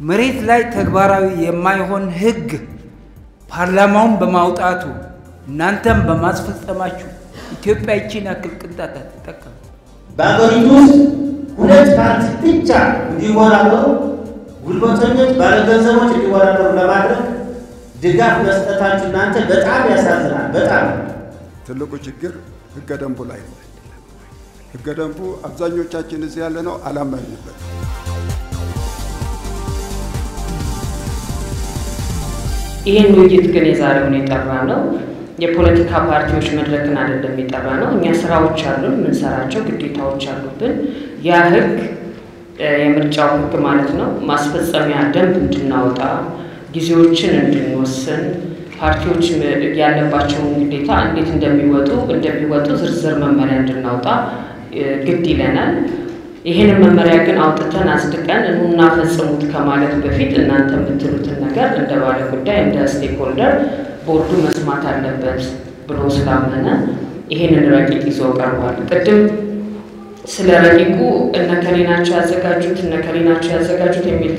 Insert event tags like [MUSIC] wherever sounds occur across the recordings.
መሬት ላይ ተግባራዊ የማይሆን ህግ ፓርላማውን በማውጣቱ እናንተም በማስፈጸማችሁ ኢትዮጵያ ይቺን ያክል ቅንጣት አትጠቀም። በአገሪቱ ውስጥ ሁለት ፓርቲ ብቻ እንዲወዳደሩ ጉልበተኞች፣ ባለገንዘቦች እንዲወዳደሩ ለማድረግ ድጋፍ መስጠታችሁ እናንተ በጣም ያሳዝናል። በጣም ትልቁ ችግር ህገ ደንቡ ላይ ነው። ህገ ደንቡ አብዛኞቻችን እዚህ ያለ ነው አላመንበት። ይህን ውይይት ግን የዛሬውን የጠራ ነው የፖለቲካ ፓርቲዎች መድረክን አይደለም የጠራ ነው። እኛ ስራዎች አሉን፣ የምንሰራቸው ግዴታዎች አሉብን። ያ ህግ የምርጫው ህግ ማለት ነው ማስፈጸሚያ ደንብ እንድናወጣ ጊዜዎችን እንድንወስን ፓርቲዎች ያለባቸውን ግዴታ እንዴት እንደሚወጡ እንደሚወጡ ዝርዝር መመሪያ እንድናውጣ ግድ ይለናል። ይህንን መመሪያ ግን አውጥተን አጽድቀን እንኩና ፈጽሙት ከማለት በፊት እናንተ የምትሉትን ነገር እንደ ባለ ጉዳይ እንደ stakeholder ቦርዱ መስማት አለበት ብሎ ስላመነ ይህንን ረቂቅ ይዞ ቀርቧል። ቅድም ስለ ረቂቁ እነከሌ ናቸው ያዘጋጁት እነከሌ ናቸው ያዘጋጁት የሚል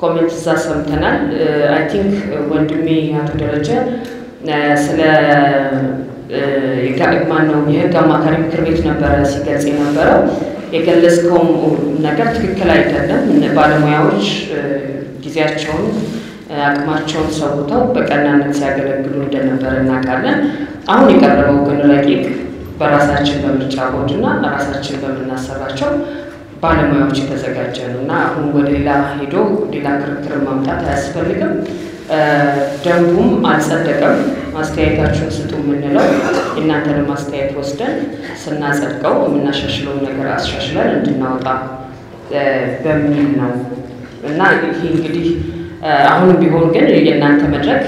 comment እዛ ሰምተናል። I think ወንድሜ አቶ ደረጀ ስለ ማነው የህግ አማካሪ ምክር ቤት ነበረ ሲገልጽ የነበረው የገለጽከውም ነገር ትክክል አይደለም። ባለሙያዎች ጊዜያቸውን አቅማቸውን ሰውተው በቀናነት ሲያገለግሉ እንደነበረ እናውቃለን። አሁን የቀረበው ግን ረቂቅ በራሳችን በምርጫ ቦርድ እና ራሳችን በምናሰራቸው ባለሙያዎች የተዘጋጀ ነው እና አሁን ወደ ሌላ ሄዶ ሌላ ክርክር ማምጣት አያስፈልግም። ደንቡም አልጸደቀም። አስተያየታችሁን ስጡ የምንለው የእናንተንም አስተያየት ወስደን ስናጸድቀው የምናሻሽለውን ነገር አሻሽለን እንድናወጣ በሚል ነው እና ይሄ እንግዲህ አሁንም ቢሆን ግን የእናንተ መድረክ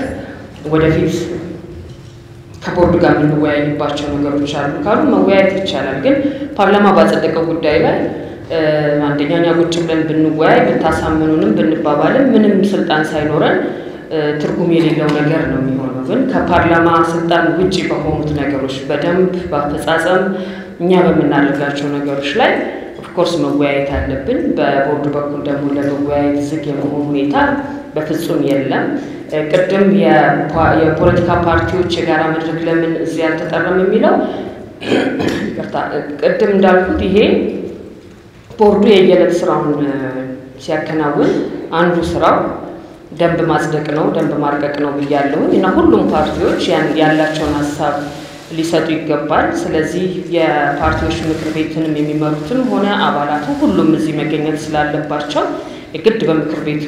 ወደፊት ከቦርዱ ጋር የምንወያይባቸው ነገሮች አሉ ካሉ መወያየት ይቻላል። ግን ፓርላማ ባጸደቀው ጉዳይ ላይ አንደኛ እኛ ቁጭ ብለን ብንወያይ ብታሳምኑንም ብንባባልም ምንም ስልጣን ሳይኖረን ትርጉም የሌለው ነገር ነው የሚሆነው። ግን ከፓርላማ ስልጣን ውጭ በሆኑት ነገሮች በደንብ በአፈጻጸም እኛ በምናደርጋቸው ነገሮች ላይ of course መወያየት አለብን። በቦርዱ በኩል ደግሞ ለመወያየት ዝግ የመሆን ሁኔታ በፍጹም የለም። ቅድም የፖለቲካ ፓርቲዎች የጋራ መድረክ ለምን እዚህ አልተጠራም የሚለው [COUGHS] ቅድም እንዳልኩት ይሄ ቦርዱ የየዕለት ስራውን ሲያከናውን አንዱ ስራው ደንብ ማጽደቅ ነው፣ ደንብ ማርቀቅ ነው ብያለሁኝ እና ሁሉም ፓርቲዎች ያላቸውን ሀሳብ ሊሰጡ ይገባል። ስለዚህ የፓርቲዎች ምክር ቤትንም የሚመሩትም ሆነ አባላቱ ሁሉም እዚህ መገኘት ስላለባቸው የግድ በምክር ቤቱ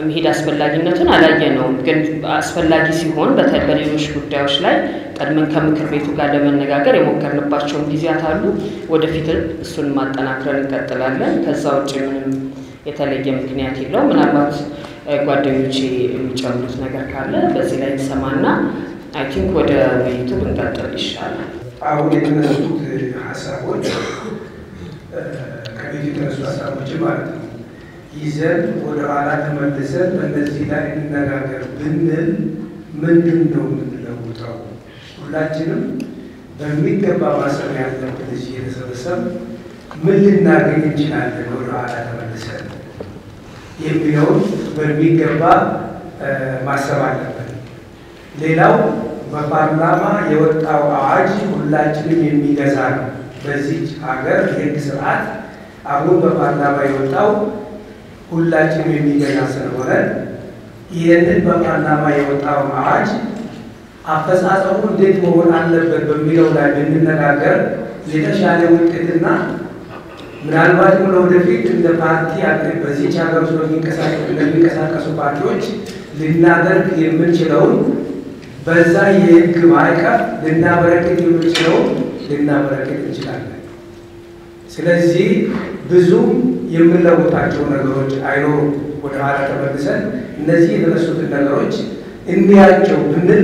መሄድ አስፈላጊነቱን አላየነውም። ግን አስፈላጊ ሲሆን በሌሎች ጉዳዮች ላይ ቀድመን ከምክር ቤቱ ጋር ለመነጋገር የሞከርንባቸውን ጊዜያት አሉ። ወደፊት እሱን ማጠናክረን እንቀጥላለን። ከዛ ውጭ ምንም የተለየ ምክንያት የለውም። ምናልባት ጓደኞቼ የሚጨምሩት ነገር ካለ በዚህ ላይ እንሰማና I think ወደ ውይይቱ ብንቀጥል ይሻላል። አሁን የተነሱት ሀሳቦች ከቤቱ የተነሱ ሀሳቦች ማለት ነው ይዘን ወደ ኋላ ተመልሰን በእነዚህ ላይ እንነጋገር ብንል ምንድን ነው የምንለውጠው? ሁላችንም በሚገባ ማሰብ ያለብን እዚህ የተሰበሰብ ምን ልናገኝ እንችላለን ወደ ኋላ ተመልሰን የሚለውን በሚገባ ማሰብ አለብን። ሌላው በፓርላማ የወጣው አዋጅ ሁላችንም የሚገዛ ነው። በዚች ሀገር የህግ ስርዓት አሁን በፓርላማ የወጣው ሁላችንም የሚገዛ ስለሆነ ይህንን በፓርላማ የወጣውን አዋጅ አፈጻጸሙ እንዴት መሆን አለበት በሚለው ላይ ብንነጋገር የተሻለ ውጤትና ምናልባትም ለወደፊት እንደ ፓርቲ በዚች ሀገር ውስጥ ለሚንቀሳቀሱ ፓርቲዎች ልናደርግ የምንችለውን በዛ የህግ ማዕቀፍ ልናበረክት የምንችለውን ልናበረክት እንችላለን። ስለዚህ ብዙ የምንለውጣቸው ነገሮች አይኖሩም። ወደ ኋላ ተመልሰን እነዚህ የተነሱትን ነገሮች እንያቸው ብንል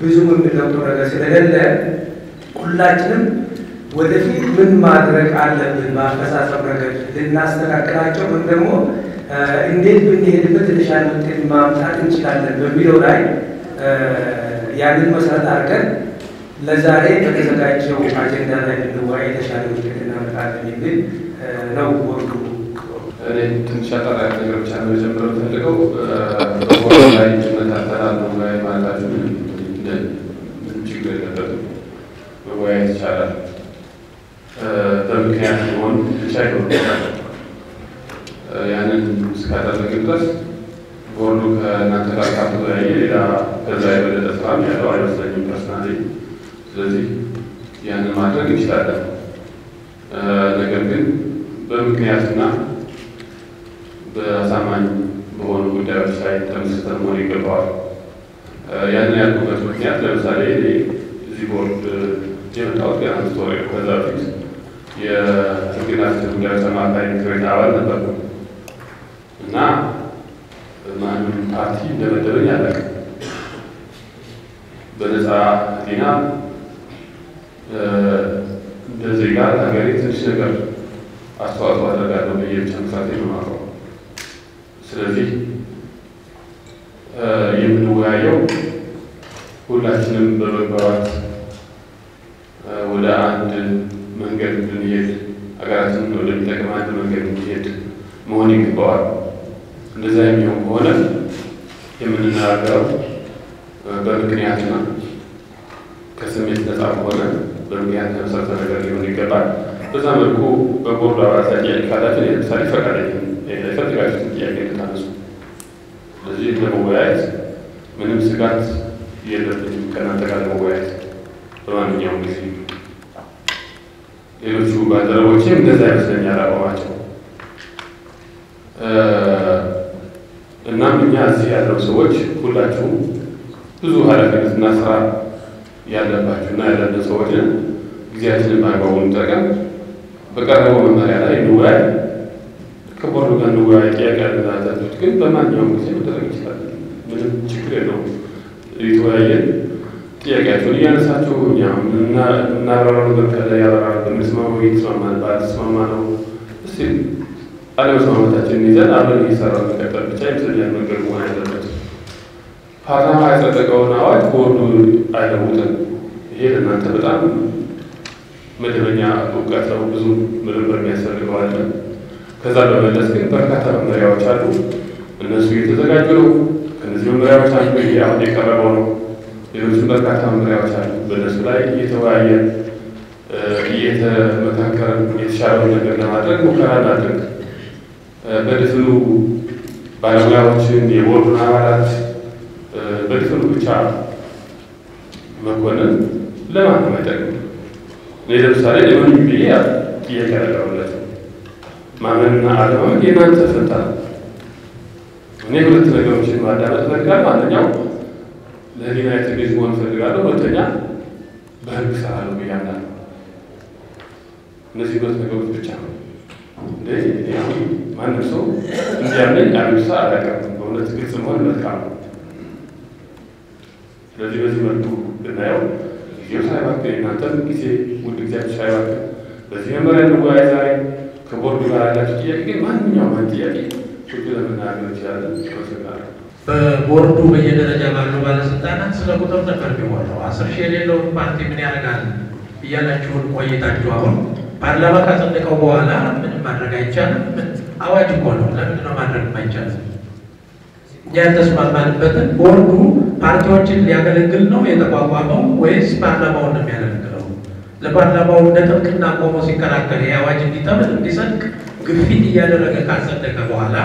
ብዙ የምንለውጠው ነገር ስለሌለ ሁላችንም ወደፊት ምን ማድረግ አለብን፣ በአፈጻጸም ረገድ ልናስተካክላቸው ወይም ደግሞ እንዴት ብንሄድበት የተሻለ ውጤት ማምጣት እንችላለን በሚለው ላይ ያንን መሰረት አድርገን ለዛሬ በተዘጋጀው አጀንዳ ላይ ብንወያይ የተሻለ ውጤት እናመጣለን የሚል ነው እኔ ትንሽ አጠራ ነው የጀምረው ፈልገው ላይ ይመታተላል መወያይ ማለታችሁ ምንም ችግር የለበትም። መወያየት ይቻላል። በምክንያት ሊሆን ብቻ ይሆናል። ያንን እስካደረግን ድረስ ቦርዱ ከእናንተ ጋር ካልተወያየ ሌላ ከዛ የበለጠ ስራም ያለው አይመስለኝም personally። ስለዚህ ያንን ማድረግ እንችላለን። ነገር ግን በምክንያትና በአሳማኝ በሆኑ ጉዳዮች ላይ ተመስርተን መሆን ይገባዋል። ያንን ያልኩበት ምክንያት ለምሳሌ እኔ እዚህ ቦርድ የመጣሁት ገና sorry ከዛ በፊት የሕግና ፍትህ ጉዳዮች አማካሪ ምክር ቤት አባል ነበርኩ እና ማንም ፓርቲ እንደመደበኝ አላውቅም። በነፃ ሕሊና እንደ ዜጋ ሀገሬ ትንሽ ነገር አስተዋጽኦ አደርጋለሁ ብዬ ብቻ መስራት ነው የማውቀው። ስለዚህ የምንወያየው ሁላችንም በመግባባት ወደ አንድ መንገድ ብንሄድ ሀገራችንን ወደሚጠቅም አንድ መንገድ ብንሄድ መሆን ይገባዋል። እንደዛ የሚሆን ከሆነ የምንናገረው በምክንያትና ከስሜት ነፃ ከሆነ በምክንያት የተመሰረተ ነገር ሊሆን ይገባል። በዛ መልኩ በቦርዱ አባላት ላይ ጥያቄ ካላችሁ ለምሳሌ ፈቃደኛ የፈለጋችሁትን ጥያቄ እንድታነሱ። ስለዚህ ለመወያየት ምንም ስጋት የለብኝም ከእናንተ ጋር ለመወያየት በማንኛውም ጊዜ። ሌሎቹ ባልደረቦችም እንደዛ ይመስለኛል አቋማቸው። እናም እኛ እዚህ ያለው ሰዎች ሁላችሁም ብዙ ኃላፊነትና ስራ ያለባችሁ እና ያለብን ሰዎች ጊዜያችንን በአግባቡ እንጠቀም። በቀረበው መመሪያ ላይ እንወያይ። ከቦርዱ ጋር እንወያይ። ጥያቄ ያለዛዛችሁት ግን በማንኛውም ጊዜ መደረግ ይችላል። ምንም ችግር የለውም። የተወያየን ጥያቄያችሁን እያነሳችሁ እኛ እናብራራው ነገር ካለ ያብራራ። በምንስማማው እየተስማማን ባልተስማማ ነው እስቲ አለመስማማታችንን ይዘን አብረን እየሰራ መቀጠል ብቻ ይመስለኛል መንገድ መሆን ያለበት። ፓርላማ ያጸደቀውን አዋጅ ቦርዱ አይለውጥም። ይሄ ለእናንተ በጣም መደበኛ እውቀት ነው። ብዙ ምርምር የሚያስፈልገው አለ። ከዛ በመለስ ግን በርካታ መመሪያዎች አሉ። እነሱ እየተዘጋጁ ነው። ከነዚህ መመሪያዎች አንዱ ይሄ አሁን የቀረበው ነው። ሌሎችም በርካታ መመሪያዎች አሉ። በእነሱ ላይ እየተወያየን እየተመካከረን የተሻለውን ነገር ለማድረግ ሙከራ እናድርግ። በድፍኑ ባለሙያዎችን የቦርዱን አባላት በድፍኑ ብቻ መኮንን ለማንም አይጠቅም። ለምሳሌ ለምን ብዬ ጥያቄ ያደረጉለት ማመንና አለማመን የእናንተ ፈንታ ነው። እኔ ሁለት ነገሮችን ማዳመጥ እፈልጋለሁ። አንደኛው ለህሊና የተገዥ መሆን እፈልጋለሁ። ሁለተኛ በህግ እሰራለሁ አምናለሁ። እነዚህ ሁለት ነገሮች ብቻ ነው። እንደ አሁን ማንም ሰው እንዲያምነኝ አቤቱታ አላቀርብም። በእውነት ግልጽ መሆን መልካም ነው። ስለዚህ በዚህ መልኩ ብናየው ጊዜው ሳይባክን እናንተም ጊዜ ውድ ጊዜያችሁ ሳይባክን በዚህ መመሪያ እንወያይ። ዛሬ ከቦርዱ ጋር ያላችሁ ጥያቄ ግን ማንኛውም አንድ ጥያቄ ችግ ለመናገር እንችላለን። ይመስላል በቦርዱ በየደረጃ ባሉ ባለስልጣናት ስለ ቁጥር ነበር የሚሞላው። አስር ሺህ የሌለውን ፓርቲ ምን ያደርጋል እያላችሁን ቆይታችሁ አሁን ፓርላማ ካጸደቀው በኋላ ምንም ማድረግ አይቻልም። አዋጅ እኮ ነው። ለምንድን ነው ማድረግ አይቻልም? እኛ ያልተስማማንበትን ቦርዱ ፓርቲዎችን ሊያገለግል ነው የተቋቋመው ወይስ ፓርላማውን ነው የሚያገለግለው? ለፓርላማው እንደ ጥብቅና ቆሞ ሲከራከር ይህ አዋጅ እንዲጠብል እንዲጸድቅ ግፊት እያደረገ ካጸደቀ በኋላ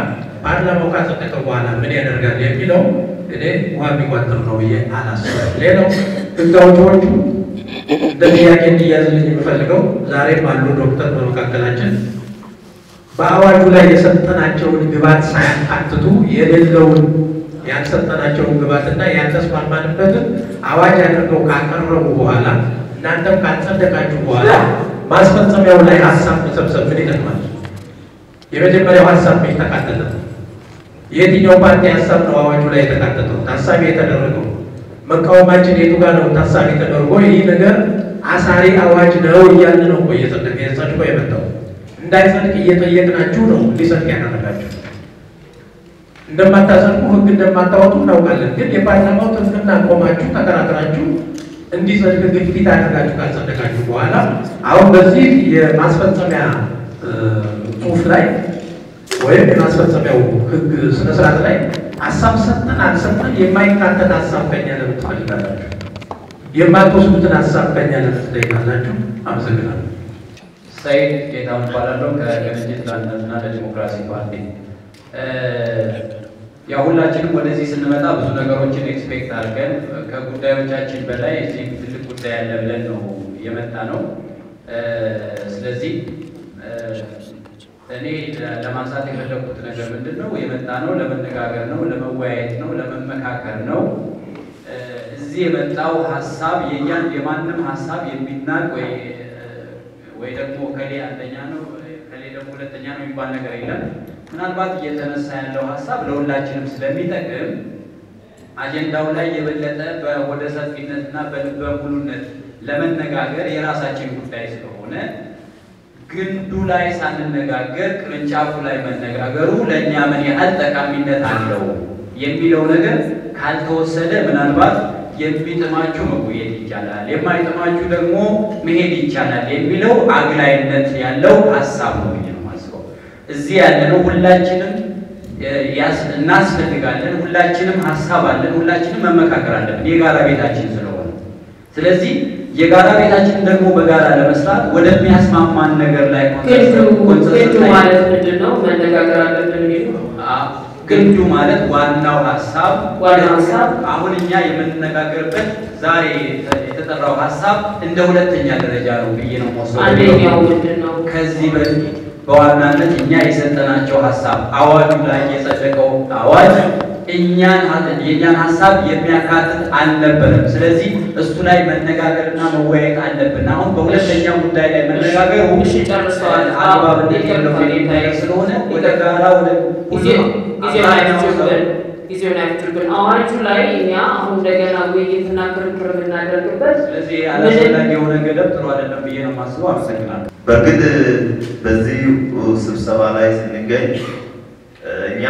ፓርላማው ካጸደቀ በኋላ ምን ያደርጋል የሚለው እኔ ውሃ የሚቋጠር ነው ብዬ አላስብም። ሌላው ህግ አውጪዎቹ እንደ ጥያቄ እንዲያዝልኝ የምፈልገው ዛሬም አሉ ዶክተር በመካከላችን በአዋጁ ላይ የሰጠናቸውን ግባት ሳያካትቱ የሌለውን ያልሰጠናቸውን ግባትና ያልተስማማንበትን አዋጅ አድርገው ካቀረቡ በኋላ እናንተም ካጸደቃችሁ በኋላ ማስፈጸሚያው ላይ ሀሳብ መሰብሰብ ምን ይጠቅማል? የመጀመሪያው ሀሳብ ምን ተካተተ? የትኛው ፓርቲ ሀሳብ ነው አዋጁ ላይ የተካተተው ታሳቢ የተደረገው? መቃወማችን የቱ ጋር ነው ታሳቢ ተደርጎ ይህ ነገር አሳሪ አዋጅ ነው እያልን ነው እኮ እየጸደቀ ጸድቆ የመጣው እንዳይጸድቅ እየጠየቅናችሁ ነው እንዲጸድቅ ያደረጋችሁ። እንደማታጸድቁ ህግ እንደማታወጡ እናውቃለን። ግን የፓርላማው ጥብቅና ቆማችሁ ተከራክራችሁ እንዲጸድቅ ግፊት አድርጋችሁ ካልጸደቃችሁ በኋላ አሁን በዚህ የማስፈጸሚያ ጽሁፍ ላይ ወይም የማስፈጸሚያው ህግ ስነስርዓት ላይ ሀሳብ ሰጠን አልሰጠን የማይካተት ሀሳብ ከኛ ለምን ትፈልጋላችሁ? የማትወስዱትን ሀሳብ ከኛ ለምን ትጠይቃላችሁ? አመሰግናለሁ። ሰይድ ጌታሁን እባላለሁ ከቅንጅት ለአንድነትና ለዲሞክራሲ ፓርቲ። ያው ሁላችንም ወደዚህ ስንመጣ ብዙ ነገሮችን expect አድርገን ከጉዳዮቻችን በላይ እዚህ ትልቅ ጉዳይ አለ ብለን ነው የመጣነው። ስለዚህ እኔ ለማንሳት የፈለኩት ነገር ምንድን ነው? የመጣነው ለመነጋገር ነው፣ ለመወያየት ነው፣ ለመመካከር ነው። እዚህ የመጣው ሀሳብ የእኛን የማንም ሀሳብ የሚናቅ ወይ ወይ ደግሞ ከሌ አንደኛ ነው ከሌ ደግሞ ሁለተኛ ነው የሚባል ነገር የለም። ምናልባት እየተነሳ ያለው ሀሳብ ለሁላችንም ስለሚጠቅም አጀንዳው ላይ የበለጠ በወደ ሰፊነትና በልበ ሙሉነት ለመነጋገር የራሳችን ጉዳይ ስለሆነ ግንዱ ላይ ሳንነጋገር ቅርንጫፉ ላይ መነጋገሩ ለእኛ ምን ያህል ጠቃሚነት አለው የሚለው ነገር ካልተወሰደ ምናልባት የሚጥማችሁ መቆየት ይቻላል፣ የማይጥማችሁ ደግሞ መሄድ ይቻላል የሚለው አግላይነት ያለው ሀሳብ ነው ብዬ ነው የማስበው። እዚህ ያለነው ሁላችንም እናስፈልጋለን፣ ሁላችንም ሀሳብ አለን፣ ሁላችንም መመካከር አለብን የጋራ ቤታችን ስለሆነ። ስለዚህ የጋራ ቤታችን ደግሞ በጋራ ለመስራት ወደሚያስማማን ነገር ላይ ግንዱ ማለት ምንድን ነው? መነጋገር አለብን ግንዱ ማለት ዋናው ሀሳብ ዋናው ሀሳብ አሁን እኛ የምንነጋገርበት ዛሬ የተጠራው ሀሳብ እንደ ሁለተኛ ደረጃ ነው ብዬ ነው መወስደው። አንደኛው ምንድን ነው? ከዚህ በፊት በዋናነት እኛ የሰጠናቸው ሀሳብ አዋጁ ላይ የጸደቀው አዋጅ እኛን የእኛን ሀሳብ የሚያካትት አልነበረም። ስለዚህ እሱ ላይ መነጋገርና መወያየት አለብን። አሁን በሁለተኛው ጉዳይ ላይ መነጋገሩ ጨርሰዋል። አግባብነት ነገር ስለሆነ ወደ ጋራ ወደ ጊዜውን አዋጁ ላይ እኛ አሁን እንደገና ውይይትና ክርክር የምናደርግበት ስለዚህ አላስፈላጊ የሆነ ገደብ ጥሩ አይደለም ብዬ ነው የማስበው። አመሰግናለሁ። በእርግጥ በዚህ ስብሰባ ላይ ስንገኝ እኛ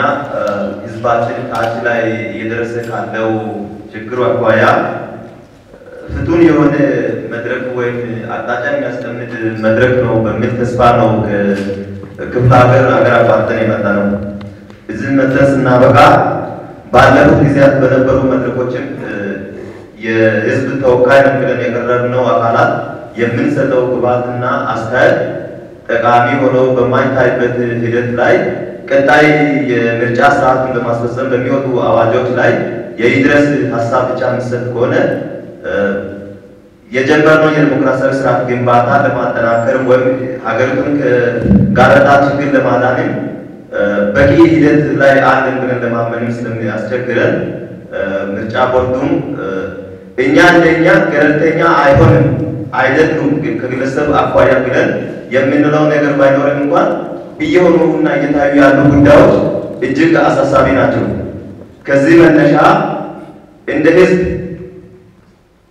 ህዝባችን ታች ላይ እየደረሰ ካለው ችግሩ አኳያ ፍቱን የሆነ መድረክ ወይም አቅጣጫ የሚያስቀምጥ መድረክ ነው በሚል ተስፋ ነው ክፍለ ሀገር ሀገር አቋርጠን የመጣ ነው። እዚህ መድረስ ስናበቃ ባለፉት ጊዜያት በነበሩ መድረኮችም የህዝብ ተወካይ ነን ብለን የቀረብነው አካላት የምንሰጠው ግብዓትና አስተያየት ጠቃሚ ሆኖ በማይታይበት ሂደት ላይ ቀጣይ የምርጫ ስርዓቱን ለማስፈጸም በሚወጡ አዋጆች ላይ የይድረስ ሀሳብ ብቻ የሚሰጥ ከሆነ የጀመርነው የዲሞክራሲያዊ ስርዓት ግንባታ ለማጠናከርም ወይም ሀገሪቱን ከጋረጣ ችግር ለማዳንም በቂ ሂደት ላይ አለን ብለን ለማመንም ስለሚያስቸግረን ምርጫ ቦርዱም እኛ እንደኛ ገለልተኛ አይሆንም አይደሉም ከግለሰብ አኳያ ብለን የምንለው ነገር ባይኖርም እንኳን እየሆኑ እና እየታዩ ያሉ ጉዳዮች እጅግ አሳሳቢ ናቸው። ከዚህ መነሻ እንደ ህዝብ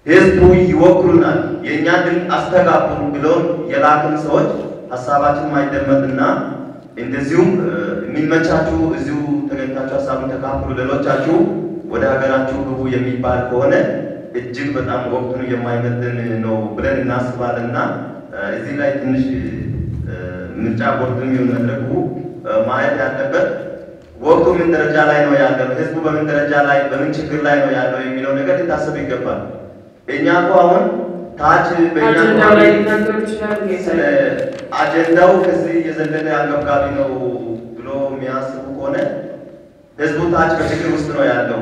ህዝቡ ይወክሉናል፣ የእኛ ድምፅ አስተጋቡ ብለውን የላክን ሰዎች ሀሳባችን ማይደመጥና እንደዚሁም የሚመቻችሁ እዚሁ ተገኝታችሁ ሀሳቡን ተካፍሉ፣ ሌሎቻችሁ ወደ ሀገራችሁ ግቡ የሚባል ከሆነ እጅግ በጣም ወቅቱን የማይመጥን ነው ብለን እናስባለንና እዚህ ላይ ትንሽ ምርጫ ይሁን መድረኩ ማየት ያለበት ወቅቱ ምን ደረጃ ላይ ነው ያለው፣ ህዝቡ በምን ደረጃ ላይ በምን ችግር ላይ ነው ያለው የሚለው ነገር ሊታሰብ ይገባል። እኛ እኮ አሁን ታች በእኛ አጀንዳው ከዚህ የዘለለ አንገብጋቢ ነው ብሎ የሚያስቡ ከሆነ ህዝቡ ታች በችግር ውስጥ ነው ያለው።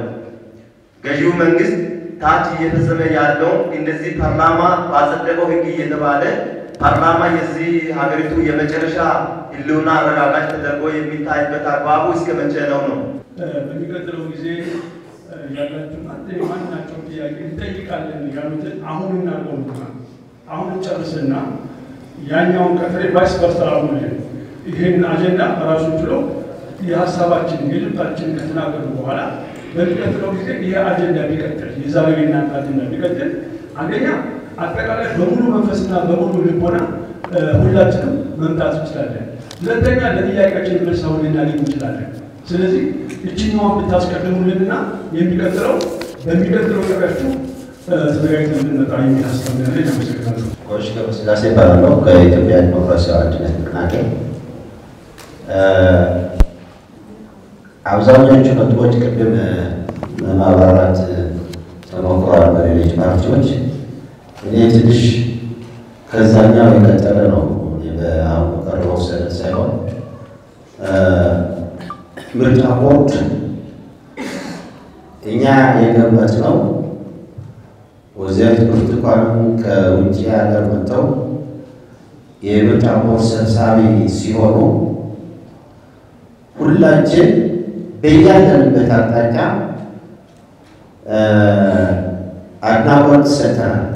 ገዢው መንግስት ታች እየፈጸመ ያለው እንደዚህ ፓርላማ ባጸደቀው ህግ እየተባለ ፓርላማ የዚህ ሀገሪቱ የመጨረሻ ህልውና አረጋጋጭ ተደርጎ የሚታይበት አግባቡ እስከ መቼ ነው ነው? በሚቀጥለው ጊዜ ያላችሁን አንተ ጥያቄ እንጠይቃለን ያሉትን አሁን እናቆምና አሁን ጨርስና ያኛውን ቀጥሬ ቫይስ ቨርሳ ይህን አጀንዳ ራሱ ችሎ የሀሳባችን የልባችን ከተናገሩ በኋላ በሚቀጥለው ጊዜ ይህ አጀንዳ ቢቀጥል የእናንተ አጀንዳ ቢቀጥል አንደኛ አጠቃላይ በሙሉ መንፈስና በሙሉ ልቦና ሁላችንም መምጣት እንችላለን። ሁለተኛ ለጥያቄያችን መልስ ልናገኝ እንችላለን። ስለዚህ እችኛዋን ብታስቀድሙልንና የሚቀጥለው በሚቀጥለው ቀሪያችሁ ተዘጋጅተን እንድንመጣ የሚል ሀሳብ ኮሽ ገብረስላሴ እባላለሁ ከኢትዮጵያ ዲሞክራሲያዊ አንድነት ንቅናቄ። አብዛኞቹ ነጥቦች ቅድም ለማብራራት ተሞክሯል በሌሎች ፓርቲዎች። እኔ ትንሽ ከዛኛው የቀጠለ ነው አሁን በቀረበው ሰነድ ሳይሆን ምርጫ ቦርድ እኛ የገመት ነው ወይዘሪት ብርቱካንም ከውጭ ሀገር መጥተው የምርጫ ቦርድ ሰብሳቢ ሲሆኑ ሁላችን በያለንበት አቅጣጫ አድናቆት ሰጥተናል።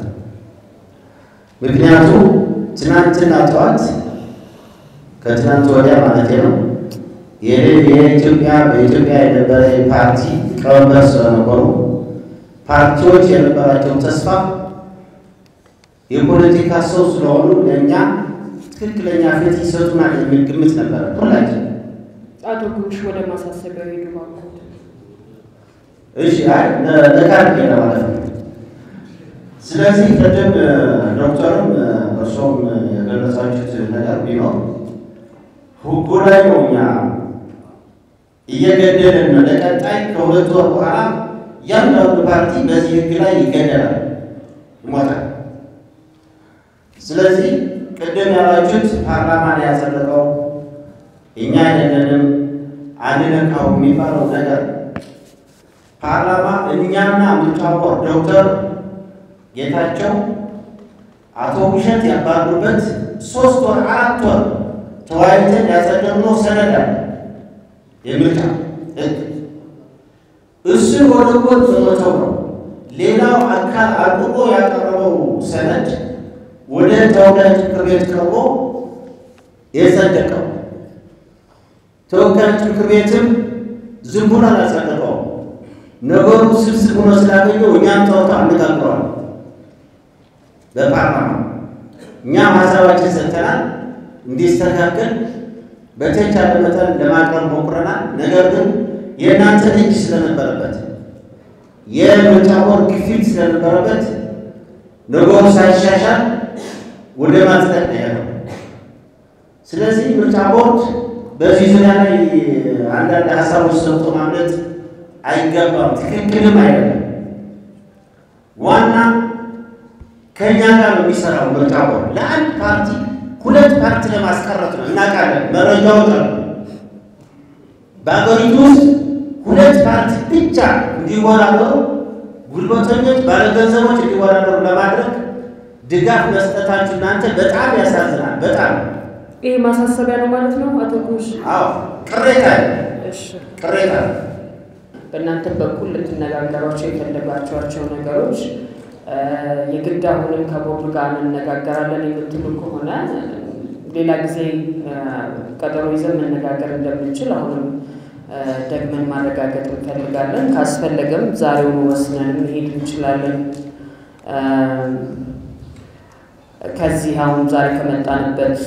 ምክንያቱም ትናንትና ጠዋት ከትናንት ወዲያ ማለት ነው የኢትዮጵያ በኢትዮጵያ የነበረ ፓርቲ ሊቀመንበር ስለነበሩ ፓርቲዎች የነበራቸው ተስፋ የፖለቲካ ሰው ስለሆኑ ለእኛ ትክክለኛ ፊት ይሰጡናል የሚል ግምት ነበረ ሁላችን። አቶ ጉሽ ወደ ማሳሰቢያው ሄዱ እሺ አይ ለካርድ ለማለት ነው። ስለዚህ ቅድም ዶክተርም እርሶም የገለጻችሁት ነገር ቢኖር ህጉ ላይ ነው እኛ እየገደልን ነው። ለቀጣይ ከሁለት ወር በኋላ እያንዳንዱ ፓርቲ በዚህ ህግ ላይ ይገደላል፣ ይሞታል። ስለዚህ ቅድም ያላችሁት ፓርላማን ያጸደቀው እኛ አይደለንም አንነካው የሚባለው ነገር ፓርላማ እኛና ምርጫ ቦርድ ዶክተር ጌታቸው አቶ ውሸት ያባሉበት ሶስት ወር አራት ወር ተወያይተን ያጸደቅነው ሰነድ አለ። የምርጫ ህግ እሱን ወደ ጎን በመተው ነው ሌላው አካል አጥብቆ ያቀረበው ሰነድ ወደ ተወካዮች ምክር ቤት ቀርቦ የጸደቀው። ተወካዮች ምክር ቤትም ዝም ብሎ አላጸደቀውም። ነገሩ ስብስብ ሆኖ ስላገኘው እኛም ተወቶ አነጋግረዋል በፓርላማ እኛም ሀሳባችን ሰጥተናል እንዲስተካከል በተቻለ መጠን ለማቅረብ ሞክረናል። ነገር ግን የእናንተ እጅ ስለነበረበት የምርጫ ቦርድ ግፊት ስለነበረበት ነገሩ ሳይሻሻል ወደ ማጽደቅ ነው ያለው። ስለዚህ ምርጫ ቦርድ በዚህ ዙሪያ ላይ አንዳንድ ሀሳቦች ሰጥቶ ማምለጥ አይገባም፣ ትክክልም አይደለም። ዋና ከእኛ ጋር ነው የሚሰራው ምርጫ ቦርድ ለአንድ ፓርቲ ሁለት ፓርቲ ለማስቀረት ነው። እናውቃለን፣ መረጃው ጠ በሀገሪቱ ውስጥ ሁለት ፓርቲ ብቻ እንዲወዳደሩ ጉልበተኞች፣ ባለገንዘቦች እንዲወዳደሩ ለማድረግ ድጋፍ መስጠታችሁ እናንተ በጣም ያሳዝናል። በጣም ይሄ ማሳሰቢያ ነው ማለት ነው አቶ ጉሽ? አዎ፣ ቅሬታ እሺ፣ ቅሬታ በእናንተ በኩል ልትነጋገሯቸው የፈለጋችኋቸው ነገሮች የግድ አሁንም ከቦርዱ ጋር እንነጋገራለን የምትሉ ከሆነ ሌላ ጊዜ ቀጠሮ ይዘን መነጋገር እንደምንችል አሁንም ደግመን ማረጋገጥ እንፈልጋለን። ካስፈለገም ዛሬውኑ ወስነን መሄድ እንችላለን። ከዚህ አሁን ዛሬ ከመጣንበት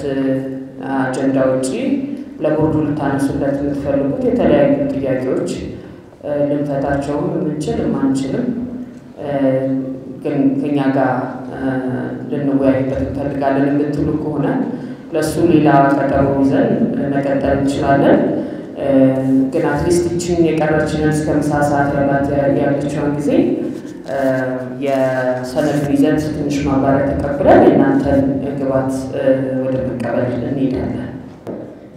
አጀንዳ ውጪ ለቦርዱ ልታነሱለት የምትፈልጉት የተለያዩ ጥያቄዎች ልንፈታቸውም የምንችል የማንችልም ግን ከኛ ጋር ልንወያይበት እንፈልጋለን የምትሉ ከሆነ ለእሱ ሌላ ቀጠሮ ይዘን መቀጠል እንችላለን። ግን at least ይችን የቀረችንን እስከ ምሳ ሰዓት ያላት ያለችውን ጊዜ የሰነዱን ይዘት ትንሽ ማብራሪያ ተቀብለን የእናንተን ግብዓት ወደ መቀበል እንሄዳለን።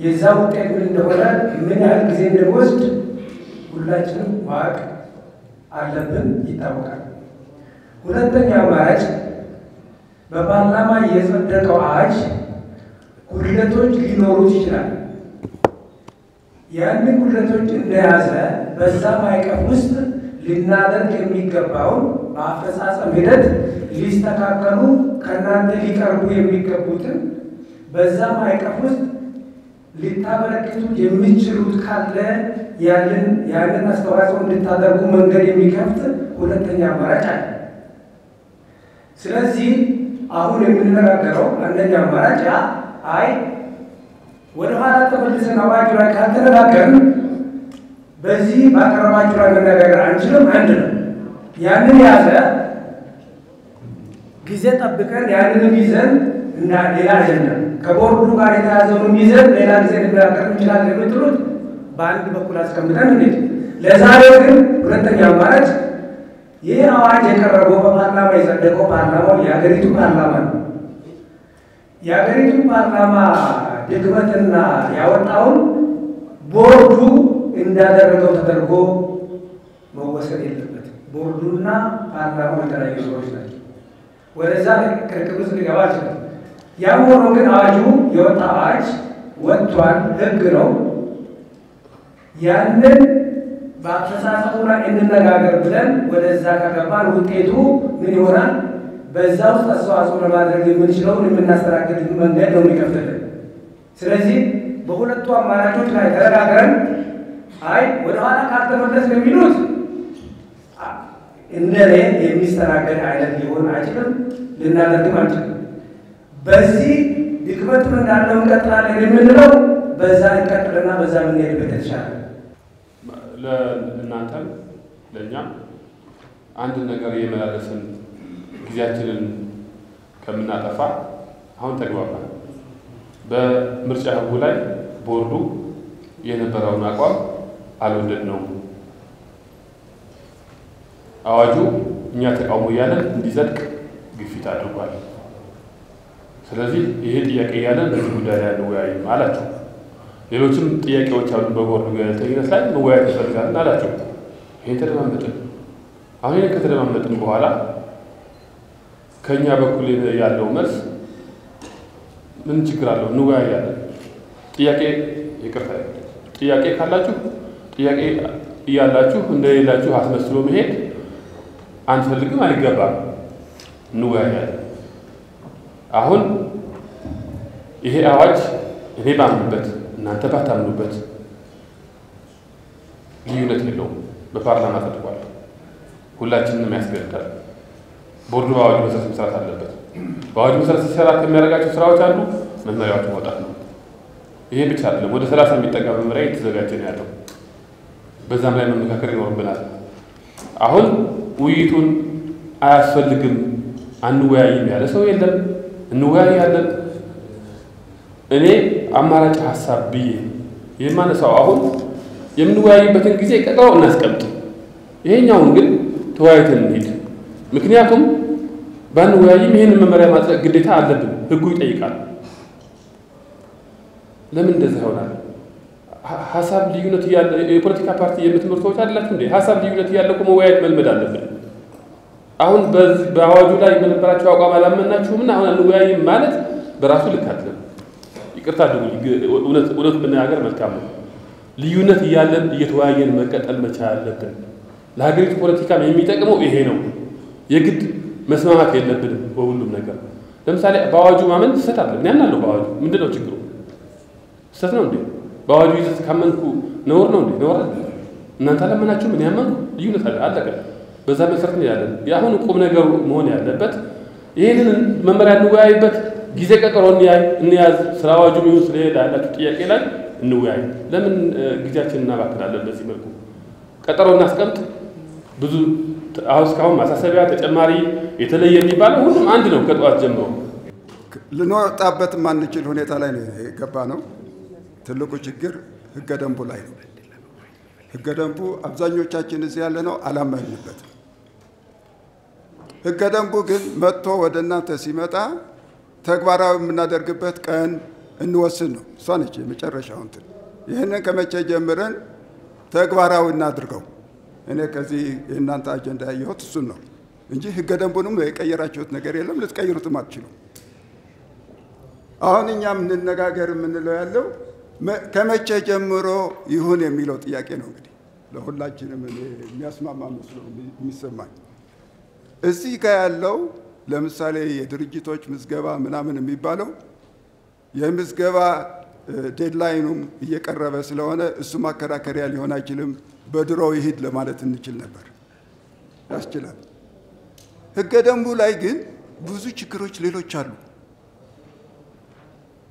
የዛ ውጤት ምን እንደሆነ ምን ያህል ጊዜ እንደሚወስድ ሁላችንም ማወቅ አለብን፣ ይታወቃል። ሁለተኛ አማራጭ በፓርላማ የጸደቀው አዋጅ ጉድለቶች ሊኖሩት ይችላል። ያንን ጉድለቶች እንደያዘ በዛ ማዕቀፍ ውስጥ ልናደርግ የሚገባውን በአፈጻጸም ሂደት ሊስተካከሉ ከእናንተ ሊቀርቡ የሚገቡትን በዛ ማዕቀፍ ውስጥ ልታበረክቱት የሚችሉት ካለ ያንን ያንን አስተዋጽኦ እንድታደርጉ መንገድ የሚከፍት ሁለተኛ አማራጭ አለ። ስለዚህ አሁን የምንነጋገረው አንደኛ አማራጭ አይ ወደ ተመልሰን አዋጁ ላይ ካልተነጋገርን በዚህ ባቀረባችሁ ላይ መነጋገር አንችልም። አንድ ነው። ያንን ያዘ ጊዜ ጠብቀን ያንንም ይዘን እና ሌላ አጀንዳ ከቦርዱ ጋር የተያዘውን ይዘን ሌላ ጊዜ ልንነጋገር እንችላለን የምትሉት በአንድ በኩል አስቀምጠን እንሂድ። ለዛሬ ግን ሁለተኛ አማራጭ ይህ አዋጅ የቀረበው በፓርላማ የጸደቀው ፓርላማው የሀገሪቱ ፓርላማ ነው። የሀገሪቱ ፓርላማ ድክመትና ያወጣውን ቦርዱ እንዳደረገው ተደርጎ መወሰድ የለበትም። ቦርዱና ፓርላማው የተለያዩ ሰዎች ናቸው። ወደዛ ክርክር ሊገባ ይችላል። ያም ሆኖ ግን አዋጁ የወጣ አዋጅ ወጥቷል፣ ህግ ነው። ያንን በአፈጻጸሙ ላይ እንነጋገር ብለን ወደዛ ከገባን ውጤቱ ምን ይሆናል? በዛ ውስጥ አስተዋጽኦ ለማድረግ የምንችለውን የምናስተናግድ መንገድ ነው የሚከፍትልን። ስለዚህ በሁለቱ አማራጮች ላይ ተነጋግረን አይ ወደኋላ ካልተመለስ የሚሉት እንደኔ የሚስተናገድ አይነት ሊሆን አይችልም፣ ልናደርግም አንችልም። በዚህ ድክመትም እንዳለው እንቀጥላለን የምንለው በዛ እንቀጥልና በዛ የምንሄድበት የተሻለ ለእናንተም ለእኛም አንድ ነገር የመላለስን ጊዜያችንን ከምናጠፋ አሁን ተግባባል። በምርጫ ህጉ ላይ ቦርዱ የነበረውን አቋም አልወደድነውም። አዋጁ እኛ ተቃውሞ እያለን እንዲጸድቅ ግፊት አድርጓል። ስለዚህ ይሄ ጥያቄ እያለን በዚህ ጉዳይ ላይ አንወያይም አላቸው። ሌሎችም ጥያቄዎች አሉ። በቦርዱ ገለልተኝነት ላይ መወያየት እንፈልጋለን አላቸው። ይህን ተደማመጥን። አሁን ይህን ከተደማመጥን በኋላ ከእኛ በኩል ያለው መልስ ምን ችግር አለው? እንወያያለን። ጥያቄ ይቅርታ፣ ጥያቄ ካላችሁ ጥያቄ እያላችሁ እንደሌላችሁ አስመስሎ መሄድ አንፈልግም፣ አይገባም። እንወያያለን። አሁን ይሄ አዋጅ እኔ ባምንበት እናንተ ባታምኑበት ልዩነት የለውም። በፓርላማ ጸድቋል። ሁላችንንም ያስገድዳል። ቦርዱ በአዋጁ መሰረት መስራት አለበት። በአዋጁ መሰረት ሲሰራ ከሚያደርጋቸው ስራዎች አንዱ መመሪያዎች ማውጣት ነው። ይሄ ብቻ አይደለም። ወደ ሰላሳ የሚጠጋ መመሪያ የተዘጋጀ ነው ያለው። በዛም ላይ መመካከር ይኖርብናል። አሁን ውይይቱን አያስፈልግም አንወያይም ያለ ሰው የለም። እንወያያለን። እኔ አማራጭ ሀሳብ ብዬ የማነሳው አሁን የምንወያይበትን ጊዜ ቀጠሮ እናስቀምጥ። ይሄኛውን ግን ተወያይተን እንሂድ። ምክንያቱም ባንወያይም ይህንን መመሪያ ማጽደቅ ግዴታ አለብን፣ ህጉ ይጠይቃል። ለምን እንደዚህ ይሆናል? ሀሳብ ልዩነት እያለ የፖለቲካ ፓርቲ የምትምር ሰዎች አይደላችሁ እንዴ? ሀሳብ ልዩነት እያለ እኮ መወያየት መልመድ አለብን። አሁን በአዋጁ ላይ በነበራቸው አቋም አላመናችሁም እና አሁን አንወያይም ማለት በራሱ ልክ አይደለም። ይቅርታ አድርጉ፣ እውነት መነጋገር መልካም ነው። ልዩነት እያለን እየተወያየን መቀጠል መቻል አለብን። ለሀገሪቱ ፖለቲካም የሚጠቅመው ይሄ ነው። የግድ መስማማት የለብንም በሁሉም ነገር። ለምሳሌ በአዋጁ ማመን ስህተት አለ። ምን ያናለው በአዋጁ ምንድን ነው ችግሩ? ስህተት ነው እንዴ? በአዋጁ ይዘት ካመንኩ ነውር ነው እንዴ? ነውር እናንተ አላመናችሁ ምን ያመንኩ ልዩነት አለ። አለቀ። በዛ መሰረት ያለን። የአሁኑ ቁም ነገሩ መሆን ያለበት ይህንን መመሪያ እንወያይበት፣ ጊዜ ቀጠሮ እንያዝ። ስለ አዋጁ ይሁን ስለሄድ ያላችሁ ጥያቄ ላይ እንወያይ። ለምን ጊዜያችንን እናባክናለን? በዚህ መልኩ ቀጠሮ እናስቀምጥ። ብዙ አሁን እስካሁን ማሳሰቢያ ተጨማሪ የተለየ የሚባለው ሁሉም አንድ ነው። ከጠዋት ጀምሮ ልንወጣበት የማንችል ሁኔታ ላይ ነው የገባ ነው። ትልቁ ችግር ህገ ደንቡ ላይ ነው። ህገ ደንቡ አብዛኞቻችን እዚህ ያለ ነው አላመንበትም። ህገ ደንቡ ግን መጥቶ ወደ እናንተ ሲመጣ ተግባራዊ የምናደርግበት ቀን እንወስን ነው። እሷ ነች የመጨረሻው እንትን። ይህንን ከመቼ ጀምረን ተግባራዊ እናድርገው። እኔ ከዚህ የእናንተ አጀንዳ ያየሁት እሱን ነው እንጂ ህገ ደንቡንም የቀየራችሁት ነገር የለም፣ ልትቀይሩትም አትችሉም። አሁን እኛ የምንነጋገር የምንለው ያለው ከመቼ ጀምሮ ይሁን የሚለው ጥያቄ ነው። እንግዲህ ለሁላችንም የሚያስማማ መስሎ የሚሰማኝ እዚህ ጋር ያለው ለምሳሌ የድርጅቶች ምዝገባ ምናምን የሚባለው የምዝገባ ዴድላይኑም እየቀረበ ስለሆነ እሱ ማከራከሪያ ሊሆን አይችልም። በድሮ ይሂድ ለማለት እንችል ነበር፣ ያስችላል። ህገ ደንቡ ላይ ግን ብዙ ችግሮች ሌሎች አሉ።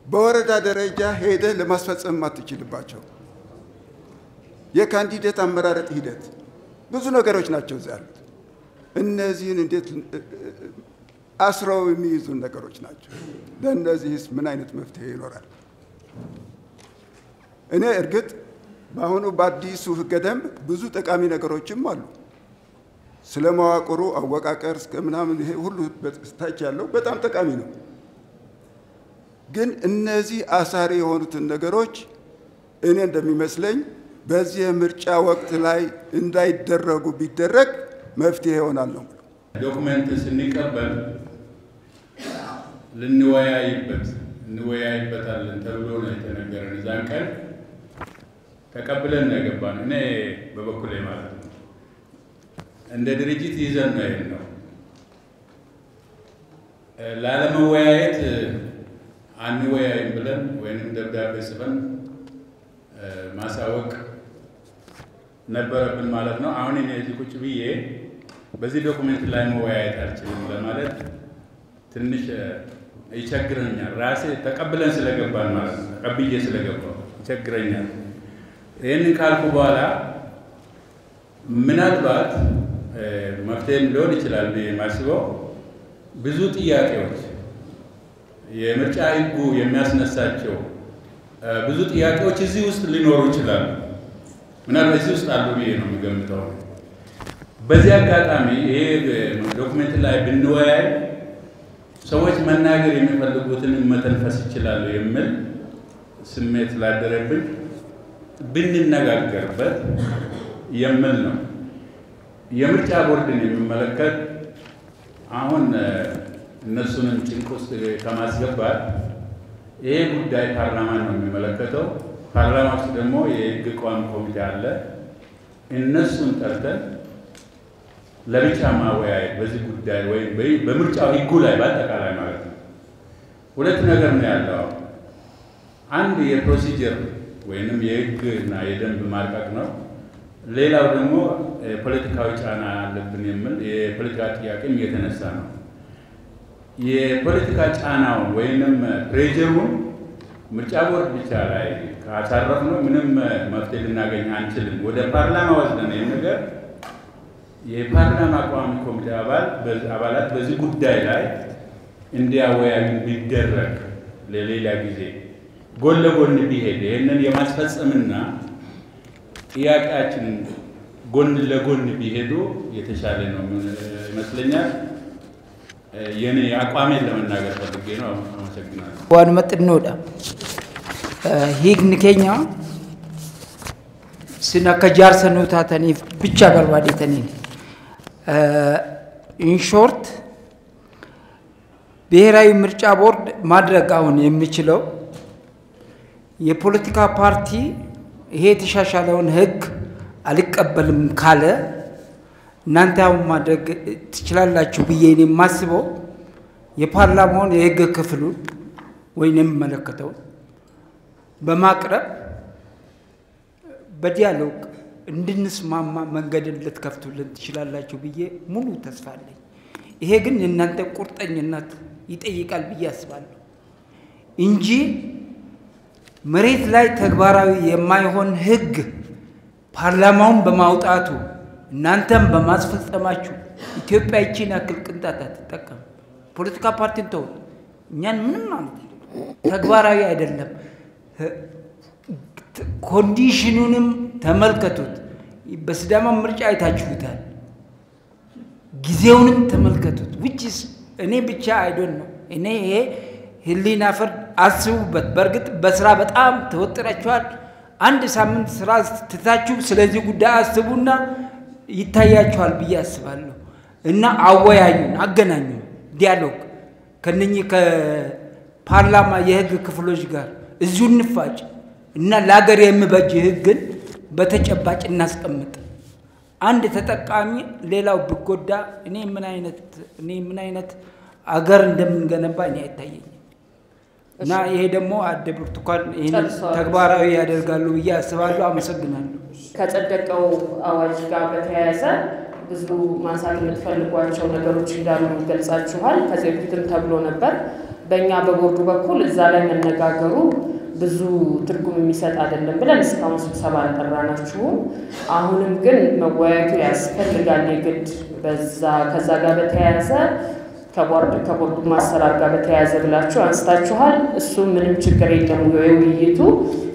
በወረዳ ደረጃ ሄደህ ለማስፈጸም የማትችልባቸው የካንዲዴት አመራረጥ ሂደት ብዙ ነገሮች ናቸው እዚያ ያሉት። እነዚህን እንዴት አስረው የሚይዙ ነገሮች ናቸው። ለእነዚህስ ምን አይነት መፍትሄ ይኖራል? እኔ እርግጥ በአሁኑ በአዲሱ ህገ ደንብ ብዙ ጠቃሚ ነገሮችም አሉ። ስለ መዋቅሩ አወቃቀር እስከ ምናምን ይሄ ሁሉ ታች ያለው በጣም ጠቃሚ ነው። ግን እነዚህ አሳሪ የሆኑትን ነገሮች እኔ እንደሚመስለኝ በዚህ የምርጫ ወቅት ላይ እንዳይደረጉ ቢደረግ መፍትሄ ይሆናል ነው። ዶኩሜንት ስንቀበል ልንወያይበት እንወያይበታለን ተብሎ ነው የተነገረን። እዛን ቀን ተቀብለን ነው የገባን። እኔ በበኩሌ ማለት ነው እንደ ድርጅት ይዘን ነው ይሄን ነው ላለመወያየት አንወያይም ብለን ወይንም ደብዳቤ ጽፈን ማሳወቅ ነበረብን ማለት ነው። አሁን እኔ እዚህ ቁጭ ብዬ በዚህ ዶኩሜንት ላይ መወያየት አልችልም ለማለት ትንሽ ይቸግረኛል። ራሴ ተቀብለን ስለገባን ማለት ነው። ተቀብዬ ስለገባው ይቸግረኛል። ይህንን ካልኩ በኋላ ምናልባት መፍትሄም ሊሆን ይችላል የማስበው ብዙ ጥያቄዎች የምርጫ ሕጉ የሚያስነሳቸው ብዙ ጥያቄዎች እዚህ ውስጥ ሊኖሩ ይችላሉ። ምናልባት እዚህ ውስጥ አሉ ብዬ ነው የሚገምተው። በዚህ አጋጣሚ ይሄ ዶክሜንት ላይ ብንወያይ ሰዎች መናገር የሚፈልጉትን መተንፈስ ይችላሉ የሚል ስሜት ስላደረብኝ ብንነጋገርበት የሚል ነው። የምርጫ ቦርድን የሚመለከት አሁን እነሱንም ጭንቅ ውስጥ ከማስገባት ይሄ ጉዳይ ፓርላማን ነው የሚመለከተው። ፓርላማ ውስጥ ደግሞ የህግ ቋሚ ኮሚቴ አለ። እነሱን ጠርተን ለብቻ ማወያየት በዚህ ጉዳይ ወይም በምርጫው ህጉ ላይ በአጠቃላይ ማለት ነው። ሁለት ነገር ነው ያለው። አንድ የፕሮሲጀር ወይንም የህግ እና የደንብ ማርቀቅ ነው። ሌላው ደግሞ ፖለቲካዊ ጫና አለብን የሚል የፖለቲካ ጥያቄም እየተነሳ ነው። የፖለቲካ ጫናውን ወይንም ፕሬጀሩን ምርጫ ቦርድ ብቻ ላይ ካሳረፍነው ምንም መፍትሄ ልናገኝ አንችልም። ወደ ፓርላማ ወስደን ይህን ነገር የፓርላማ ቋሚ ኮሚቴ አባላት በዚህ ጉዳይ ላይ እንዲያወያዩ ቢደረግ ለሌላ ጊዜ ጎን ለጎን ቢሄድ ይህንን የማስፈጸምና ጥያቄያችን ጎን ለጎን ቢሄዱ የተሻለ ነው ይመስለኛል። የኔ አቋሜን ለመናገር ፈልጌ ነው። አመሰግናለሁ። ዋን መጥኖዳ keenya sin akka jaarsanuu taataniif bicha barbaadetaniin ኢንሾርት ብሔራዊ ምርጫ ቦርድ ማድረግ አሁን የሚችለው የፖለቲካ ፓርቲ ይሄ የተሻሻለውን ሕግ አልቀበልም ካለ እናንተ አሁን ማድረግ ትችላላችሁ ብዬ እኔ የማስበው የፓርላማውን የሕግ ክፍሉን ወይም የሚመለከተውን በማቅረብ በዲያሎግ እንድንስማማ መንገድን ልትከፍቱልን ትችላላችሁ ብዬ ሙሉ ተስፋ አለኝ። ይሄ ግን የእናንተ ቁርጠኝነት ይጠይቃል ብዬ አስባለሁ እንጂ መሬት ላይ ተግባራዊ የማይሆን ህግ ፓርላማውን በማውጣቱ እናንተም በማስፈጸማችሁ ኢትዮጵያ ይቺን ያክል ቅንጣት አትጠቀም። ፖለቲካ ፓርቲን ተውት፣ እኛን ምንም ማለት ተግባራዊ አይደለም። condition ኡንም ተመልከቱት። በሲዳማ ምርጫ አይታችሁታል። ጊዜውንም ተመልከቱት። ወጪስ እኔ ብቻ I don't know እኔ ይሄ ህሊና ፍርድ አስቡበት። በእርግጥ በስራ በጣም ተወጥራችኋል። አንድ ሳምንት ስራ ትታችሁ ስለዚህ ጉዳይ አስቡና ይታያችኋል ብዬ አስባለሁ። እና አወያዩን፣ አገናኙን፣ dialogue ከነኚህ ከፓርላማ የህግ ክፍሎች ጋር እዚሁ እንፋጭ እና ለሀገር የሚበጅ ህግን በተጨባጭ እናስቀምጥ። አንድ ተጠቃሚ ሌላው ብጎዳ እኔ ምን አይነት እኔ ምን አይነት አገር እንደምንገነባ እኔ አይታየኝም። እና ይሄ ደግሞ አደ ብርቱካን ይህንን ተግባራዊ ያደርጋሉ ብዬ አስባለሁ። አመሰግናለሁ። ከጸደቀው አዋጅ ጋር በተያያዘ ብዙ ማንሳት የምትፈልጓቸው ነገሮች እንዳሉ ገልጻችኋል። ከዚህ በፊትም ተብሎ ነበር። በእኛ በቦርዱ በኩል እዛ ላይ መነጋገሩ ብዙ ትርጉም የሚሰጥ አይደለም ብለን እስካሁን ስብሰባ አልጠራናችሁም። አሁንም ግን መወያየቱ ያስፈልጋል የግድ በዛ ከዛ ጋር በተያያዘ ከቦርድ ከቦርዱ ማሰራር ጋር በተያያዘ ብላችሁ አንስታችኋል። እሱ ምንም ችግር የለም የውይይቱ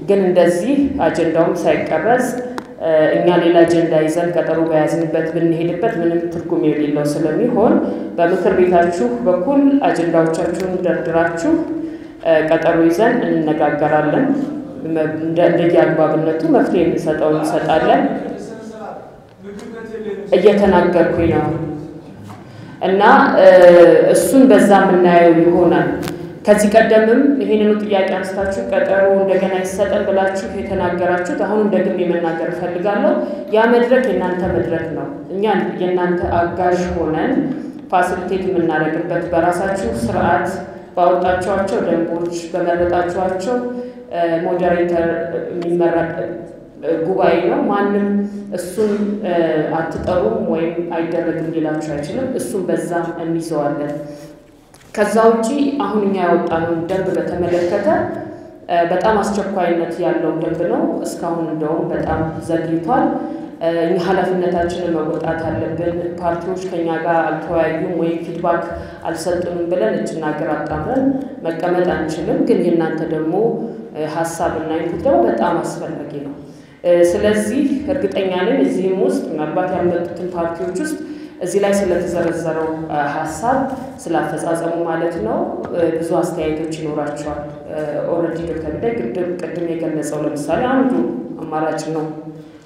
ግን እንደዚህ አጀንዳውም ሳይቀረጽ እኛ ሌላ አጀንዳ ይዘን ቀጠሮ በያዝንበት ብንሄድበት ምንም ትርጉም የሌለው ስለሚሆን በምክር ቤታችሁ በኩል አጀንዳዎቻችሁን ደርድራችሁ ቀጠሮ ይዘን እንነጋገራለን። እንደየአግባብነቱ መፍትሄ የምንሰጠው እንሰጣለን። እየተናገርኩኝ ነው እና እሱን በዛ የምናየው ይሆናል። ከዚህ ቀደምም ይህንኑ ጥያቄ አንስታችሁ ቀጠሮ እንደገና ይሰጠን ብላችሁ የተናገራችሁት አሁንም ደግሜ መናገር እፈልጋለሁ። ያ መድረክ የእናንተ መድረክ ነው። እኛ የእናንተ አጋዥ ሆነን ፋሲሊቴት የምናደርግበት በራሳችሁ ስርዓት ባወጣችኋቸው ደንቦች በመረጣችኋቸው ሞዴሬተር የሚመረጥ ጉባኤ ነው። ማንም እሱን አትጠሩም ወይም አይደረግም ሊላችሁ አይችልም። እሱን በዛ እንይዘዋለን። ከዛ ውጪ አሁን እኛ ያወጣነውን ደንብ በተመለከተ በጣም አስቸኳይነት ያለው ደንብ ነው። እስካሁን እንደውም በጣም ዘግይቷል። እኛ ኃላፊነታችንን መወጣት አለብን። ፓርቲዎች ከኛ ጋር አልተወያዩም ወይም feedback አልሰጡንም ብለን እጅና እግር አጣምረን መቀመጥ አንችልም። ግን የእናንተ ደግሞ ሀሳብና input ደግሞ በጣም አስፈላጊ ነው። ስለዚህ እርግጠኛ ነን እዚህም ውስጥ ምናልባት ያልመጡትን ፓርቲዎች ውስጥ እዚህ ላይ ስለተዘረዘረው ሀሳብ ስላፈጻጸሙ ማለት ነው ብዙ አስተያየቶች ይኖራቸዋል። already ዶክተር ቢዳይ ቅድም የገለጸው ለምሳሌ አንዱ አማራጭ ነው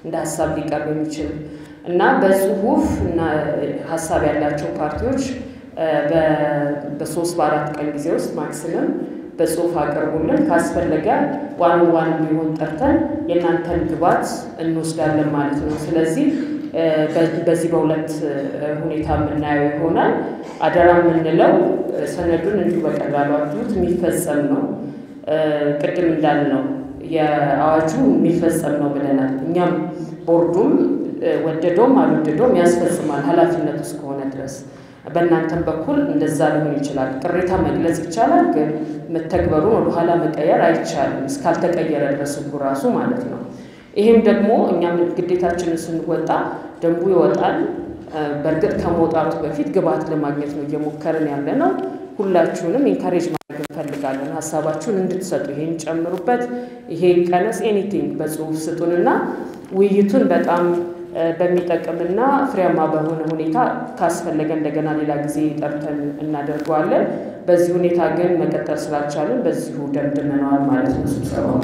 እንደ ሀሳብ ሊቀርብ የሚችል እና በጽሁፍ እና ሀሳብ ያላቸው ፓርቲዎች በሶስት በአራት ቀን ጊዜ ውስጥ maximum በጽሁፍ አቅርቡልን። ካስፈለገ one on one ቢሆን ጠርተን የእናንተን ግብዓት እንወስዳለን ማለት ነው። ስለዚህ በዚህ በሁለት ሁኔታ የምናየው ይሆናል። አደራ የምንለው ሰነዱን እንዲሁ በቀላሉ የሚፈጸም ነው። ቅድም እንዳልነው የአዋጁ የሚፈጸም ነው ብለናል። እኛም ቦርዱም ወደዶም አልወደዶም ያስፈጽማል ኃላፊነቱ እስከሆነ ድረስ በእናንተም በኩል እንደዛ ሊሆን ይችላል። ቅሬታ መግለጽ ይቻላል፣ ግን መተግበሩን ወደኋላ መቀየር አይቻልም እስካልተቀየረ ድረስ ህጉ ራሱ ማለት ነው። ይህም ደግሞ እኛም ግዴታችንን ስንወጣ ደንቡ ይወጣል። በእርግጥ ከመውጣቱ በፊት ግብዓት ለማግኘት ነው እየሞከርን ያለነው። ሁላችሁንም encourage እንፈልጋለን። ሀሳባችሁን እንድትሰጡ ይሄን ጨምሩበት፣ ይሄ ቀነስ፣ anything በጽሁፍ ስጡንና ውይይቱን በጣም በሚጠቅምና ፍሬያማ በሆነ ሁኔታ ካስፈለገ እንደገና ሌላ ጊዜ ጠርተን እናደርገዋለን። በዚህ ሁኔታ ግን መቀጠል ስላልቻለን በዚሁ ደምድመነዋል ማለት ነው ስብሰባው።